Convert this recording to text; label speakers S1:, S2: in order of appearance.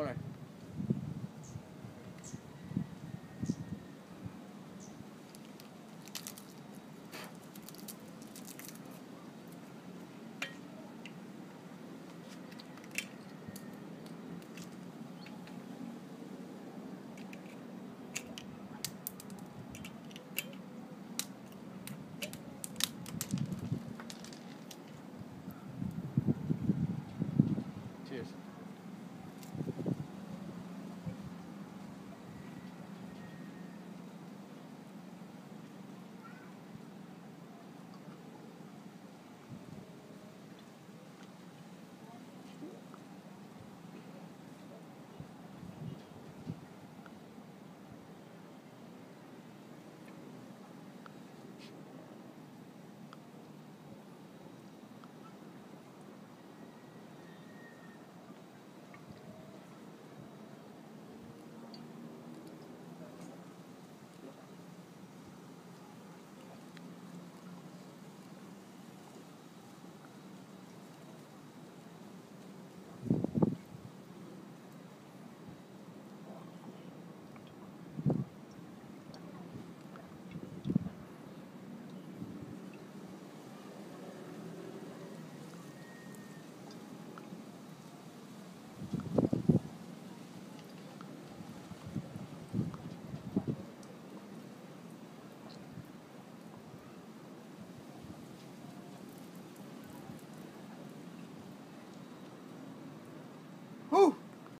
S1: All right. Whew.